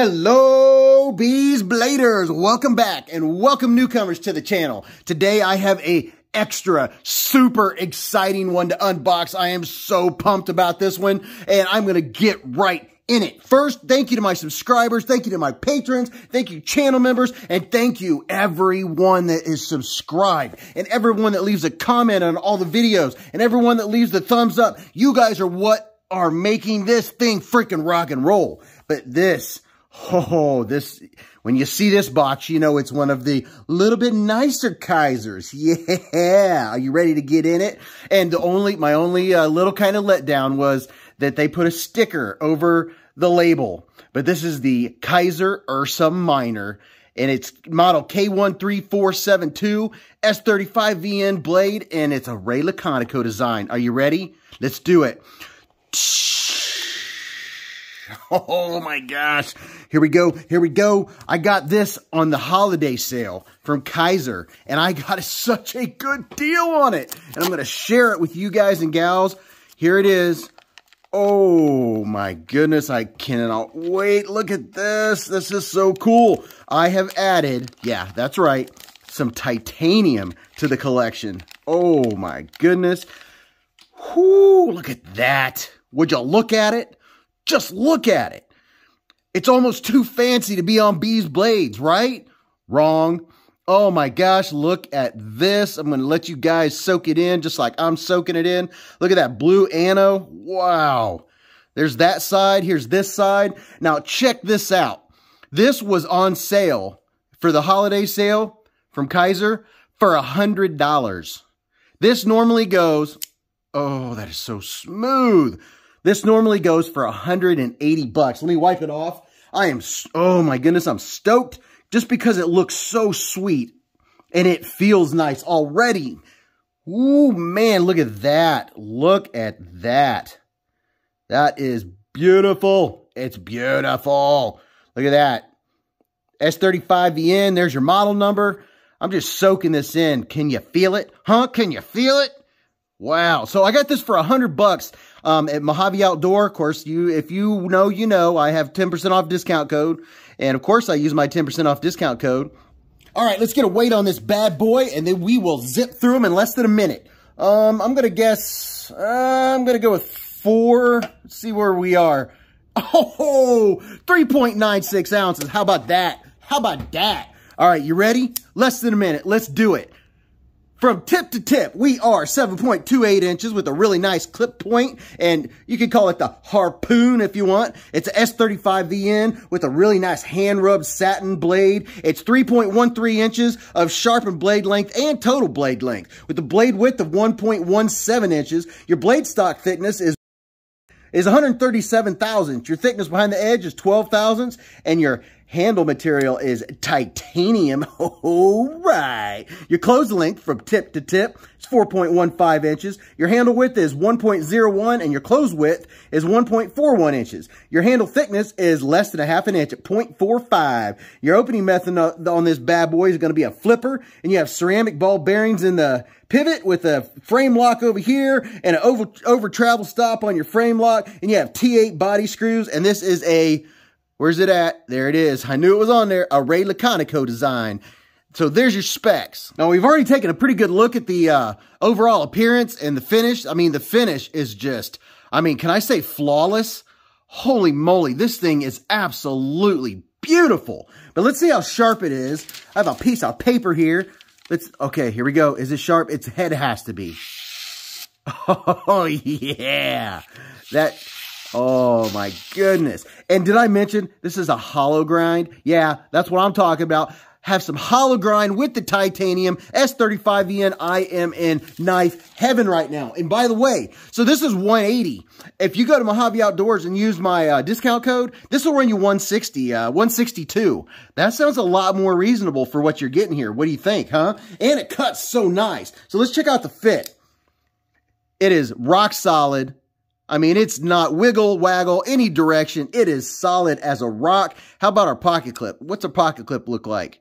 Hello, Beez Bladers. Welcome back and welcome newcomers to the channel. Today I have a extra super exciting one to unbox. I am so pumped about this one and I'm going to get right in it. First, thank you to my subscribers. Thank you to my patrons. Thank you channel members. And thank you everyone that is subscribed and everyone that leaves a comment on all the videos and everyone that leaves the thumbs up. You guys are what are making this thing freaking rock and roll. But this Oh, this, when you see this box, you know it's one of the little bit nicer Kizers. Yeah. Are you ready to get in it? And the only, my only uh, little kind of letdown was that they put a sticker over the label. But this is the Kizer Ursa Minor. And it's model KI3472 S35VN blade. And it's a Ray Laconico design. Are you ready? Let's do it. Oh my gosh. Here we go. Here we go. I got this on the holiday sale from Kizer and I got such a good deal on it. And I'm going to share it with you guys and gals. Here it is. Oh my goodness. I cannot wait. Look at this. This is so cool. I have added, yeah, that's right, some titanium to the collection. Oh my goodness. Whoo, look at that. Would you look at it? Just look at it. It's almost too fancy to be on Beez Blades, right? Wrong. Oh my gosh, look at this. I'm going to let you guys soak it in just like I'm soaking it in. Look at that blue ano. Wow. There's that side. Here's this side. Now check this out. This was on sale for the holiday sale from Kizer for a $100. This normally goes, oh, that is so smooth. This normally goes for 180 bucks. Let me wipe it off. I am, oh my goodness, I'm stoked just because it looks so sweet and it feels nice already. Ooh, man, look at that. Look at that. That is beautiful. It's beautiful. Look at that. S35VN, there's your model number. I'm just soaking this in. Can you feel it? Huh? Can you feel it? Wow. So I got this for a hundred bucks um, at Mojave Outdoor. Of course, you if you know, you know, I have 10% off discount code. And of course, I use my 10% off discount code. All right, let's get a weight on this bad boy, and then we will zip through them in less than a minute. Um, I'm going to guess, uh, I'm going to go with four. Let's see where we are. Oh, 3.96 ounces. How about that? How about that? All right, you ready? Less than a minute. Let's do it. From tip to tip, we are 7.28 inches with a really nice clip point, and you could call it the harpoon if you want. It's a S35VN with a really nice hand-rubbed satin blade. It's 3.13 inches of sharpened blade length and total blade length. With a blade width of 1.17 inches, your blade stock thickness is is 137 thousandths. Your thickness behind the edge is 12 thousandths, and your handle material is titanium. All right. Your close length from tip to tip is 4.15 inches. Your handle width is 1.01, and your close width is 1.41 inches. Your handle thickness is less than a half an inch at 0.45. Your opening method on this bad boy is going to be a flipper, and you have ceramic ball bearings in the pivot with a frame lock over here and an over, over travel stop on your frame lock. And you have T8 body screws. And this is a, where's it at? There it is. I knew it was on there. A Ray Laconico design. So there's your specs. Now we've already taken a pretty good look at the uh, overall appearance and the finish. I mean, the finish is just, I mean, can I say flawless? Holy moly, this thing is absolutely beautiful. But let's see how sharp it is. I have a piece of paper here. Let's, okay, here we go. Is it sharp? Its head has to be. Oh, yeah. That, oh my goodness. And did I mention this is a hollow grind? Yeah, that's what I'm talking about have some hollow grind with the titanium S35VN. I am in knife heaven right now. And by the way, so this is 180. If you go to Mojave Outdoors and use my uh, discount code, this will run you 160, uh, 162. That sounds a lot more reasonable for what you're getting here. What do you think, huh? And it cuts so nice. So let's check out the fit. It is rock solid. I mean, it's not wiggle, waggle, any direction. It is solid as a rock. How about our pocket clip? What's a pocket clip look like?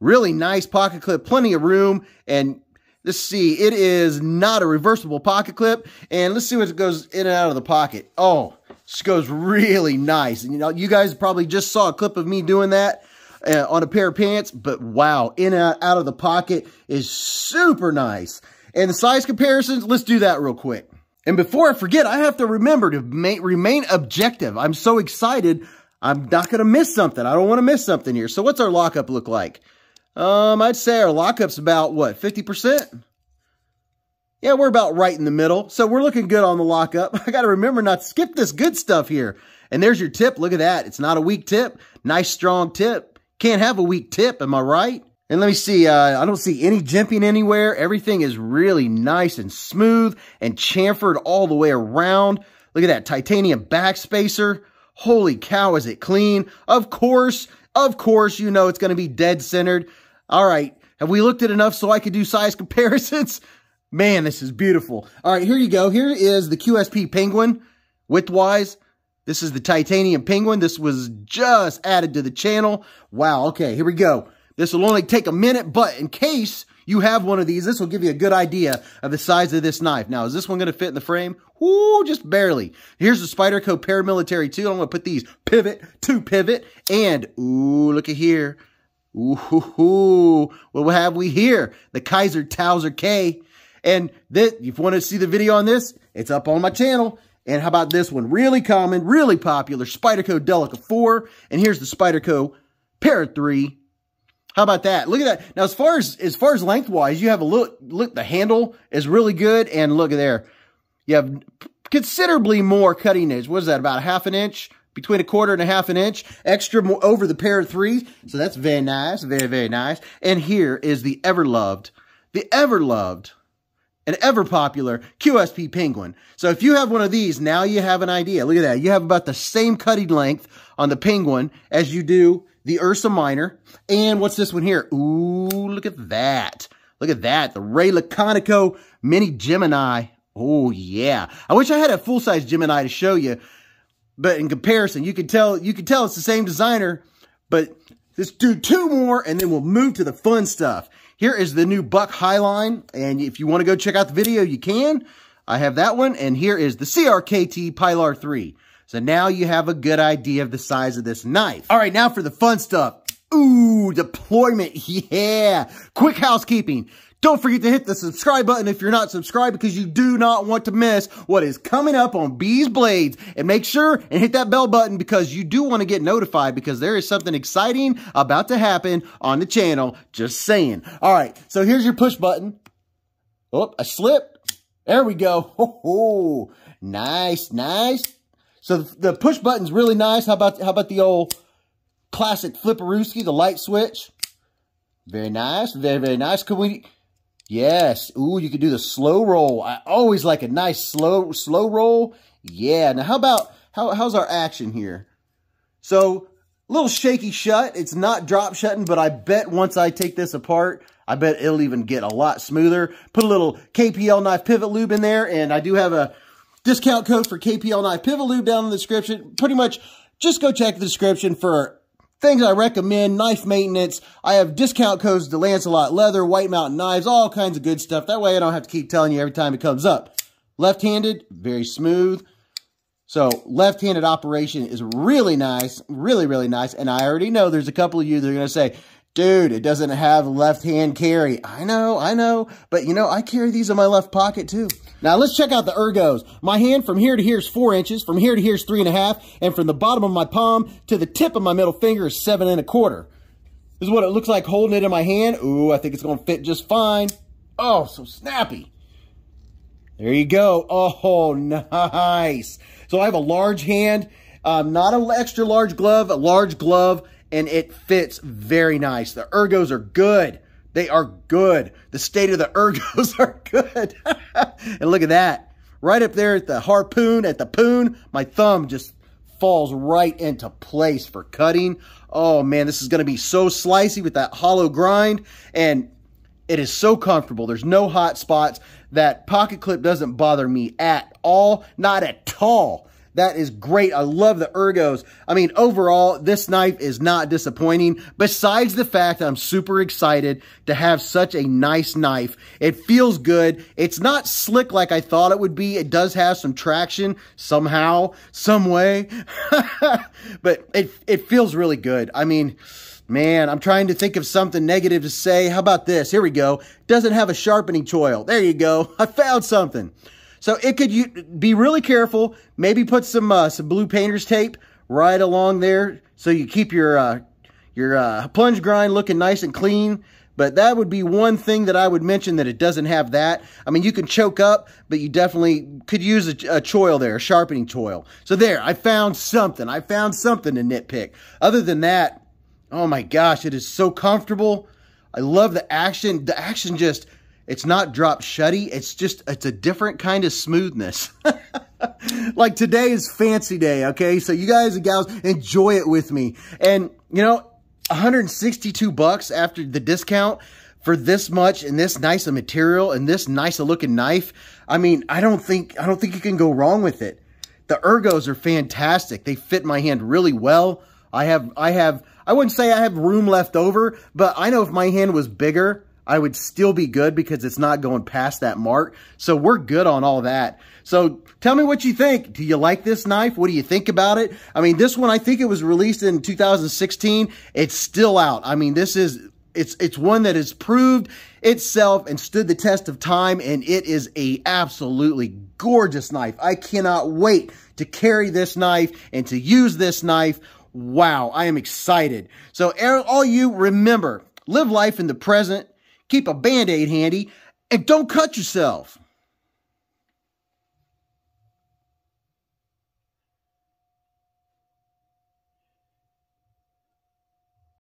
Really nice pocket clip, plenty of room. And let's see, it is not a reversible pocket clip. And let's see what goes in and out of the pocket. Oh, This goes really nice. And you know, you guys probably just saw a clip of me doing that uh, on a pair of pants, but wow, in and out of the pocket is super nice. And the size comparisons, let's do that real quick. And before I forget, I have to remember to remain objective. I'm so excited. I'm not going to miss something. I don't want to miss something here. So what's our lockup look like? Um, I'd say our lockup's about, what, 50%? Yeah, we're about right in the middle. So we're looking good on the lockup. I got to remember not to skip this good stuff here. And there's your tip. Look at that. It's not a weak tip. Nice, strong tip. Can't have a weak tip. Am I right? And let me see. Uh, I don't see any jimping anywhere. Everything is really nice and smooth and chamfered all the way around. Look at that titanium backspacer. Holy cow, is it clean? Of course, of course, you know it's going to be dead centered. All right. Have we looked at enough so I could do size comparisons? Man, this is beautiful. All right, here you go. Here is the QSP Penguin width-wise. This is the titanium penguin. This was just added to the channel. Wow, okay, here we go. This will only take a minute, but in case you have one of these, this will give you a good idea of the size of this knife. Now, is this one going to fit in the frame? Ooh, just barely. Here's the Spyderco Paramilitary 2. I'm going to put these pivot to pivot. And, ooh, look at here. Ooh, hoo, hoo. what have we here? The Kizer Towser K. And this, if you want to see the video on this, it's up on my channel. And how about this one? Really common, really popular, Spyderco Delica 4. And here's the Spyderco Para 3. How about that? Look at that. Now, as far as as far as lengthwise, you have a look. Look, the handle is really good, and look at there. You have considerably more cutting edge. What is that? About a half an inch, between a quarter and a half an inch, extra more over the Para three. So that's very nice, very very nice. And here is the ever loved, the ever loved an ever popular QSP Penguin. So if you have one of these, now you have an idea. Look at that. You have about the same cutting length on the Penguin as you do the Ursa Minor. And what's this one here? Ooh, look at that. Look at that. The Ray Laconico Mini Gemini. Oh, yeah. I wish I had a full-size Gemini to show you. But in comparison, you can tell you can tell it's the same designer. But let's do two more, and then we'll move to the fun stuff. Here is the new Buck Hiline, and if you want to go check out the video, you can. I have that one, and here is the CRKT Pilar 3. So now you have a good idea of the size of this knife. All right, now for the fun stuff. Ooh, deployment, yeah. Quick housekeeping. Don't forget to hit the subscribe button if you're not subscribed because you do not want to miss what is coming up on Beez Blades. And make sure and hit that bell button because you do want to get notified because there is something exciting about to happen on the channel. Just saying. All right, so here's your push button. Oh, I slipped. There we go. Oh, nice, nice. So the push button's really nice. How about how about the old classic flipperooski, the light switch? Very nice, very, very nice. Could we Yes. Ooh, you could do the slow roll. I always like a nice slow slow roll. Yeah. Now, how about, how, how's our action here? So, a little shaky shut. It's not drop shutting, but I bet once I take this apart, I bet it'll even get a lot smoother. Put a little KPL knife pivot lube in there, and I do have a discount code for KPL knife pivot lube down in the description. Pretty much, just go check the description for Things I recommend, knife maintenance. I have discount codes to Lancelot Leather, White Mountain Knives, all kinds of good stuff. That way I don't have to keep telling you every time it comes up. Left-handed, very smooth. So left-handed operation is really nice, really, really nice. And I already know there's a couple of you that are going to say, dude, it doesn't have left hand carry. I know, I know. But you know, I carry these in my left pocket too. Now let's check out the ergos. My hand from here to here is four inches, from here to here is three and a half, and from the bottom of my palm to the tip of my middle finger is seven and a quarter. This is what it looks like holding it in my hand. Ooh, I think it's going to fit just fine. Oh, so snappy. There you go. Oh, nice. So I have a large hand, um, not an extra large glove, a large glove, and it fits very nice. The ergos are good. They are good. The state of the ergos are good. and look at that. Right up there at the harpoon, at the poon, my thumb just falls right into place for cutting. Oh man, this is going to be so slicey with that hollow grind. And it is so comfortable. There's no hot spots. That pocket clip doesn't bother me at all. Not at all. That is great. I love the ergos. I mean, overall, this knife is not disappointing. Besides the fact that I'm super excited to have such a nice knife. It feels good. It's not slick like I thought it would be. It does have some traction somehow, some way. but it, it feels really good. I mean, Man, I'm trying to think of something negative to say. How about this? Here we go. Doesn't have a sharpening choil. There you go. I found something. So it could be really careful. Maybe put some uh, some blue painter's tape right along there so you keep your uh, your uh, plunge grind looking nice and clean. But that would be one thing that I would mention that it doesn't have that. I mean, you can choke up, but you definitely could use a, a choil there, a sharpening choil. So there, I found something. I found something to nitpick. Other than that, Oh my gosh, it is so comfortable. I love the action. The action just, it's not drop shutty. It's just, it's a different kind of smoothness. like today is fancy day, okay? So you guys and gals, enjoy it with me. And, you know, 162 bucks after the discount for this much and this nice of material and this nice of looking knife. I mean, I don't think, I don't think you can go wrong with it. The ergos are fantastic. They fit my hand really well. I have, I have, I wouldn't say I have room left over, but I know if my hand was bigger, I would still be good because it's not going past that mark. So we're good on all that. So tell me what you think. Do you like this knife? What do you think about it? I mean, this one, I think it was released in 2016. It's still out. I mean, this is, it's, it's one that has proved itself and stood the test of time. And it is a absolutely gorgeous knife. I cannot wait to carry this knife and to use this knife Wow, I am excited. So all you remember, live life in the present, keep a Band-Aid handy, and don't cut yourself.